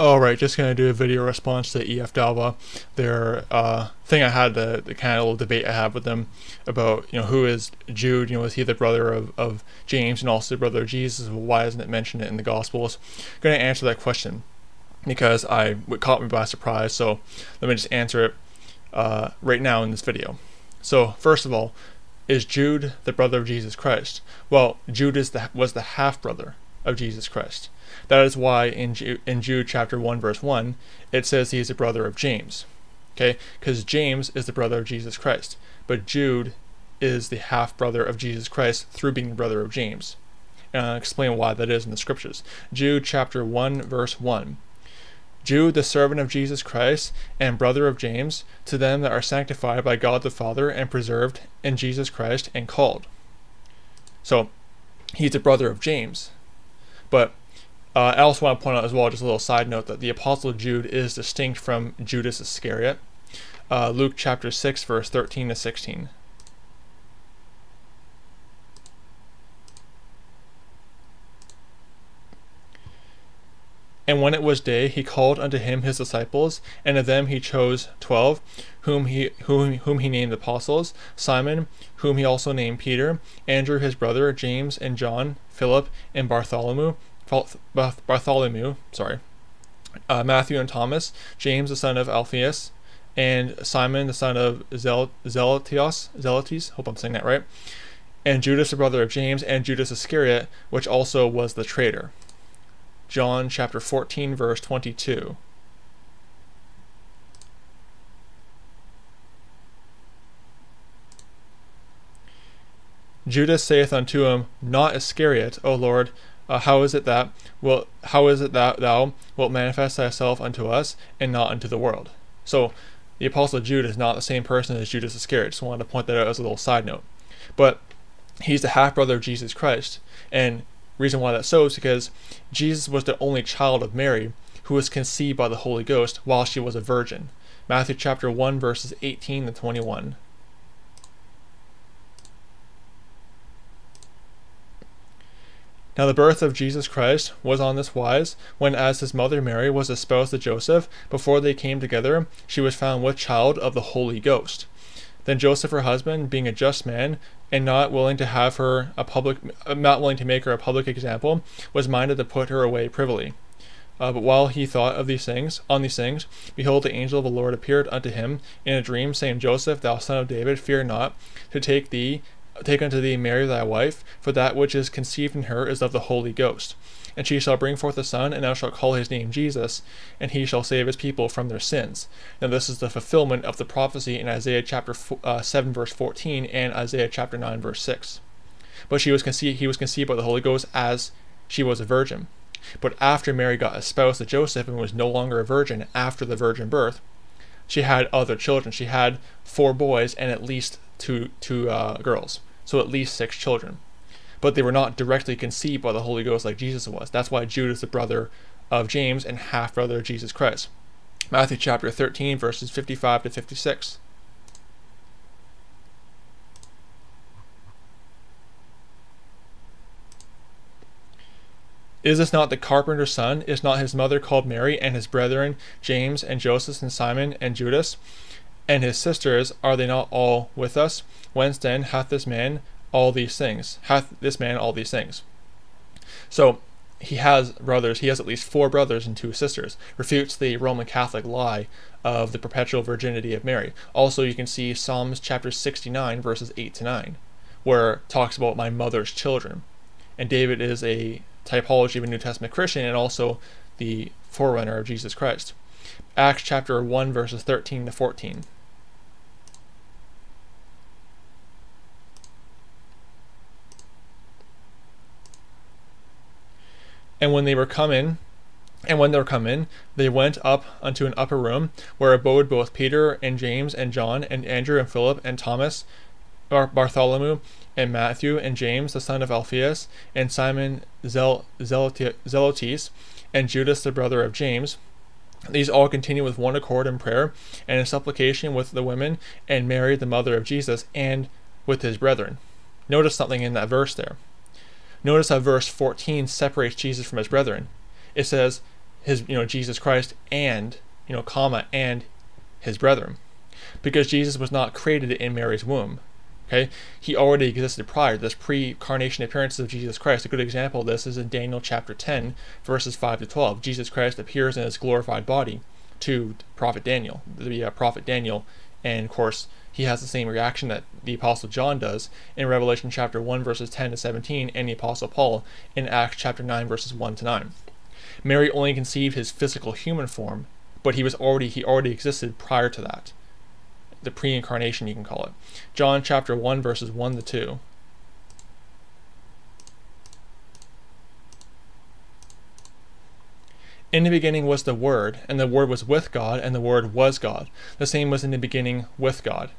Alright, just gonna do a video response to EF Dawah. Their uh, thing I had, the, the kind of little debate I had with them about, you know, who is Jude? You know, is he the brother of, of James and also the brother of Jesus? Why isn't it mentioned in the Gospels? I'm gonna answer that question because I it caught me by surprise. So let me just answer it uh, right now in this video. So first of all, is Jude the brother of Jesus Christ? Well, Jude is the, was the half brother of Jesus Christ. That is why in Jude, in Jude chapter 1 verse 1 it says he is a brother of James. Okay? Cuz James is the brother of Jesus Christ, but Jude is the half brother of Jesus Christ through being the brother of James. And I'll explain why that is in the scriptures. Jude chapter 1 verse 1. Jude, the servant of Jesus Christ and brother of James, to them that are sanctified by God the Father and preserved in Jesus Christ and called. So, he's a brother of James. But uh, I also want to point out as well, just a little side note, that the Apostle Jude is distinct from Judas Iscariot. Uh, Luke chapter 6, verse 13 to 16. And when it was day, he called unto him his disciples, and of them he chose twelve, whom he whom, whom he named apostles: Simon, whom he also named Peter, Andrew his brother, James and John, Philip and Bartholomew, Bartholomew, sorry, uh, Matthew and Thomas, James the son of Alphaeus, and Simon the son of Zel- Zelotios, Zelotes, hope I'm saying that right, and Judas the brother of James, and Judas Iscariot, which also was the traitor. John chapter 14, verse 22. Judas saith unto him, Not Iscariot, O Lord, uh, how is it that well how is it that thou wilt manifest thyself unto us and not unto the world? So the apostle Jude is not the same person as Judas Iscariot. Just wanted to point that out as a little side note. But he's the half brother of Jesus Christ, and reason why that's so is because Jesus was the only child of Mary who was conceived by the Holy Ghost while she was a virgin. Matthew chapter 1 verses 18 to 21. Now the birth of Jesus Christ was on this wise, when as his mother Mary was espoused to Joseph, before they came together, she was found with child of the Holy Ghost. Then Joseph her husband, being a just man, and not willing to have her a public, uh, not willing to make her a public example, was minded to put her away privily. Uh, but while he thought of these things, on these things, behold, the angel of the Lord appeared unto him in a dream, saying, Joseph, thou son of David, fear not to take thee, take unto thee Mary thy wife, for that which is conceived in her is of the Holy Ghost. And she shall bring forth a son, and thou shalt call his name Jesus, and he shall save his people from their sins. Now, this is the fulfillment of the prophecy in Isaiah chapter uh, 7, verse 14, and Isaiah chapter 9, verse 6. But she was conceived, he was conceived by the Holy Ghost as she was a virgin. But after Mary got espoused to Joseph and was no longer a virgin after the virgin birth, she had other children. She had four boys and at least two, two uh, girls. So at least six children but they were not directly conceived by the Holy Ghost like Jesus was. That's why Jude is the brother of James and half brother of Jesus Christ. Matthew chapter 13, verses 55 to 56. Is this not the carpenter's son? Is not his mother called Mary, and his brethren James and Joseph and Simon and Judas? And his sisters, are they not all with us? Whence then hath this man all these things? Hath this man all these things? So he has brothers, he has at least four brothers and two sisters, refutes the Roman Catholic lie of the perpetual virginity of Mary. Also, you can see Psalms chapter 69, verses 8 to 9, where it talks about my mother's children. And David is a typology of a New Testament Christian and also the forerunner of Jesus Christ. Acts chapter 1, verses 13 to 14. And when they were come in, and when they were come in, they went up unto an upper room, where abode both Peter and James and John and Andrew and Philip and Thomas, Bar- Bartholomew and Matthew and James the son of Alphaeus and Simon Zel- Zelotes and Judas the brother of James. These all continued with one accord in prayer and in supplication with the women and Mary the mother of Jesus and with his brethren. Notice something in that verse there. Notice how verse 14 separates Jesus from his brethren. It says, his you know Jesus Christ and you know comma and his brethren because Jesus was not created in Mary's womb. Okay, he already existed prior this pre-carnation appearances of Jesus Christ. A good example of this is in Daniel chapter 10, verses 5 to 12. Jesus Christ appears in his glorified body to prophet Daniel, the uh, prophet Daniel, and of course he has the same reaction that the apostle John does in Revelation chapter 1 verses 10 to 17 and the apostle Paul in Acts chapter 9 verses 1 to 9. Mary only conceived his physical human form, but he was already he already existed prior to that the pre-incarnation you can call it. John chapter 1 verses 1 to 2. In the beginning was the Word, and the Word was with God, and the Word was God. The same was in the beginning with God.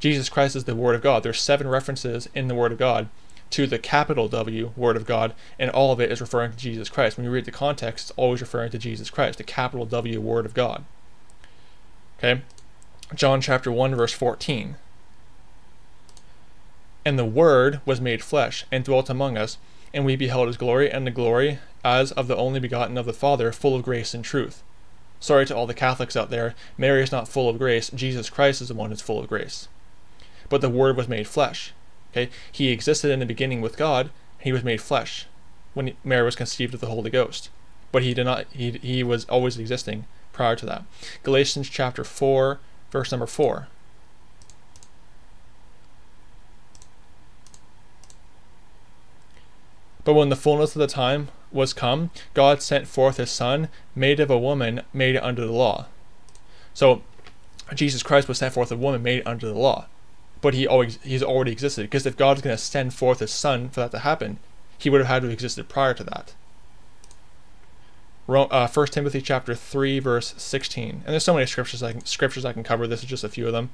Jesus Christ is the Word of God. There's seven references in the Word of God to the capital W, Word of God, and all of it is referring to Jesus Christ. When you read the context, it's always referring to Jesus Christ, the capital W, Word of God. Okay? John chapter 1 verse 14. And the Word was made flesh and dwelt among us, and we beheld his glory, and the glory as of the only begotten of the Father, full of grace and truth. Sorry to all the Catholics out there, Mary is not full of grace, Jesus Christ is the one who's full of grace. But the Word was made flesh. Okay? He existed in the beginning with God, he was made flesh when Mary was conceived of the Holy Ghost. But he did not he, he was always existing prior to that. Galatians chapter 4 verse number 4. But when the fullness of the time was come, God sent forth his Son, made of a woman, made under the law. So, Jesus Christ was sent forth a woman made under the law. But he always he's already existed. Because if God is going to send forth his Son for that to happen, he would have had to have existed prior to that uh, 1 Timothy chapter 3 verse 16. And there's so many scriptures I can, scriptures I can cover. This is just a few of them.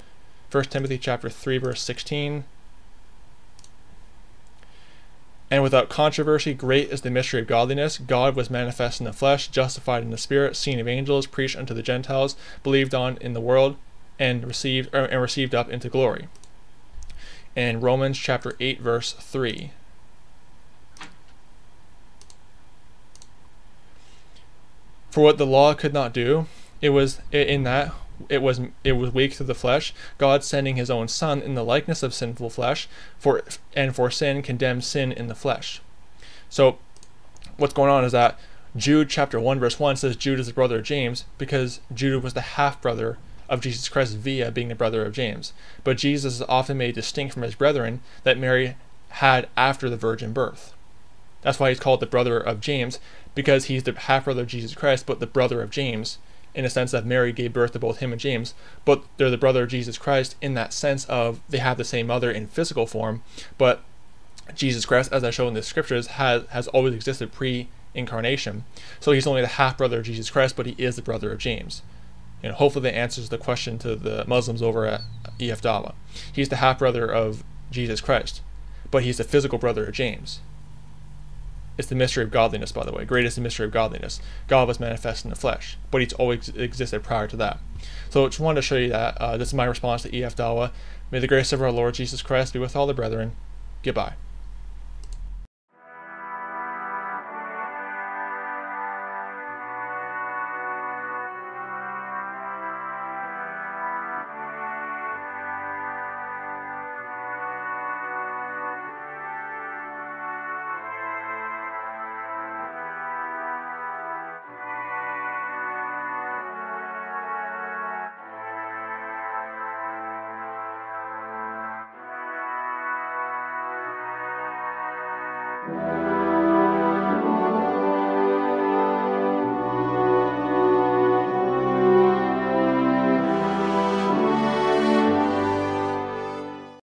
1 Timothy chapter 3 verse 16. And without controversy, great is the mystery of godliness. God was manifest in the flesh, justified in the spirit, seen of angels, preached unto the Gentiles, believed on in the world, and received er, and received up into glory. And Romans chapter 8 verse 3. For what the law could not do, it was in that it was it was weak through the flesh, God sending his own son in the likeness of sinful flesh, for and for sin condemned sin in the flesh. So what's going on is that Jude chapter 1 verse 1 says Jude is the brother of James because Jude was the half brother of Jesus Christ via being the brother of James. But Jesus is often made distinct from his brethren that Mary had after the virgin birth. That's why he's called the brother of James because he's the half brother of Jesus Christ, but the brother of James, in a sense that Mary gave birth to both him and James, but they're the brother of Jesus Christ in that sense of they have the same mother in physical form, but Jesus Christ, as I show in the scriptures, has has always existed pre-incarnation. So he's only the half brother of Jesus Christ, but he is the brother of James. And hopefully that answers the question to the Muslims over at EF Dawah. He's the half brother of Jesus Christ, but he's the physical brother of James. It's the mystery of godliness, by the way. Great is the mystery of godliness. God was manifest in the flesh, but He's always existed prior to that. So I just wanted to show you that. Uh, this is my response to EF Dawah. May the grace of our Lord Jesus Christ be with all the brethren. Goodbye. Bye.